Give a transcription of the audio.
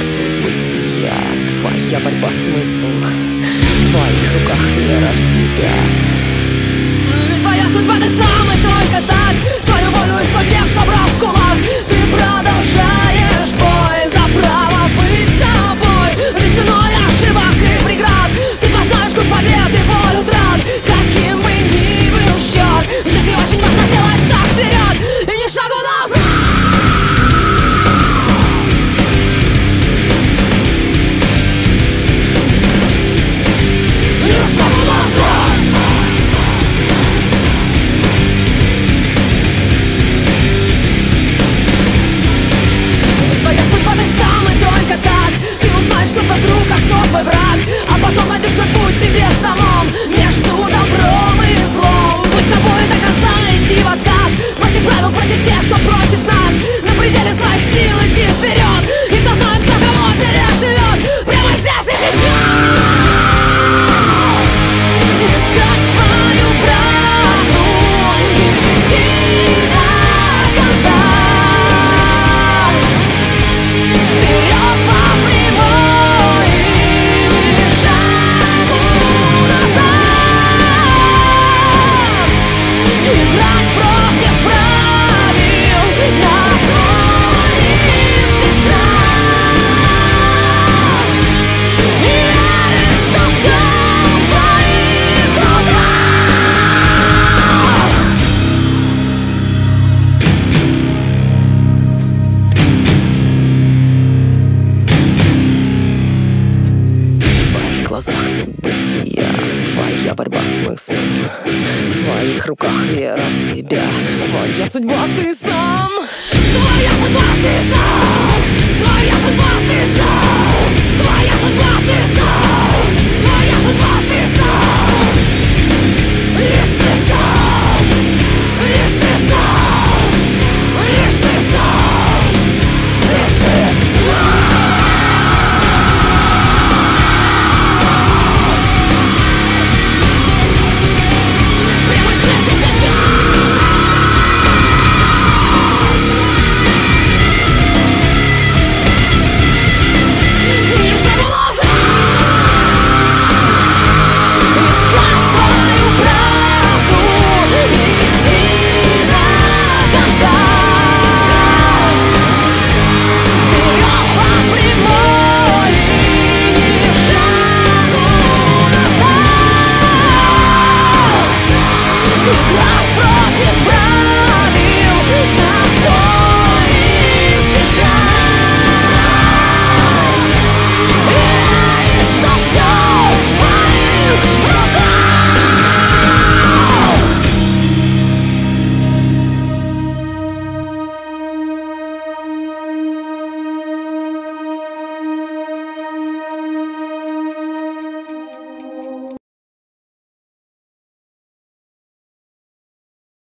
суть бытия Твоя борьба смысл В твоих руках вера в себя глазах события. Твоя борьба с мыслью. В твоих руках вера в себя. Твоя судьба ты сам. Твоя судьба ты сам. Твоя судьба ты сам.